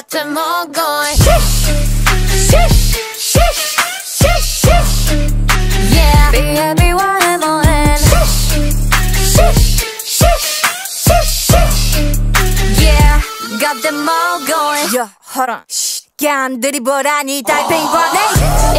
got them all going. Sheesh, sheesh, sheesh, sheesh, sheesh. Yeah, be happy while I'm 뭐해. Sheesh, sheesh, sheesh, sheesh, sheesh. Yeah, got them all going. 야, hold on. Shh, 야, 안 들이보라니 달팽이 보내. 이거